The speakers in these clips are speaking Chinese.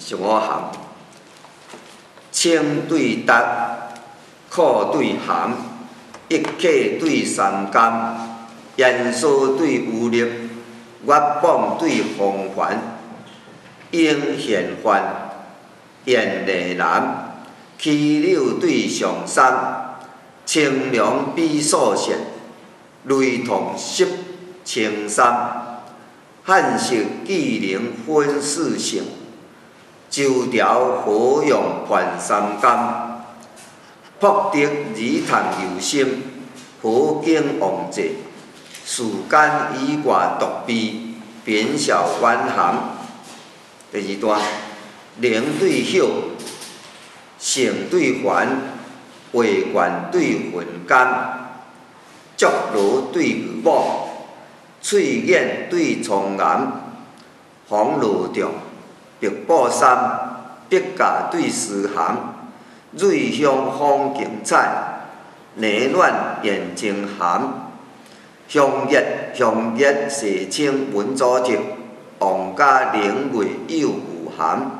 上五行，清对达，苦对寒，一客对三甘，盐酥对有力，月棒对风环，应现幻，艳丽蓝，曲柳对上山，清凉比素线，雷同湿青衫，汉色纪灵分四性，周朝何用换三竿，博得耳叹有声，何经王者，世间以外独悲，扁小弯行。第二段，灵对秀，性对环，画冠对混干，竹罗对玉宝，翠眼对苍岩，黄罗重，白布衫，笔架对诗行，瑞香风景彩，内暖眼睛寒，香叶香叶蛇青文组织。王家灵月又有寒，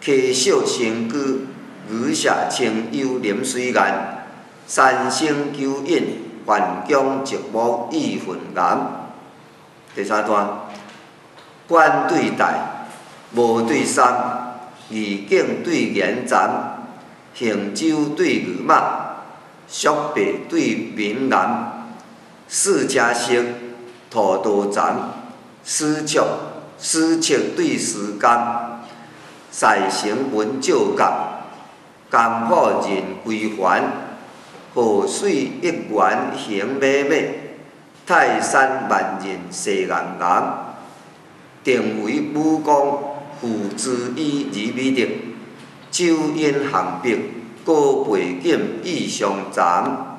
溪小成居，雨下清幽临水岸。三星九印，幻江寂寞意混颜。第三段，冠对待，无对衫，义景对言残，行舟对玉马，雪白对明蓝，四车色，土多残，丝绸。诗策对时间，赛成文照角，江火人归还，河水一源行美美，泰山万人势岩岩，定为武功付之以二美德，酒宴寒碧，高背景意相残。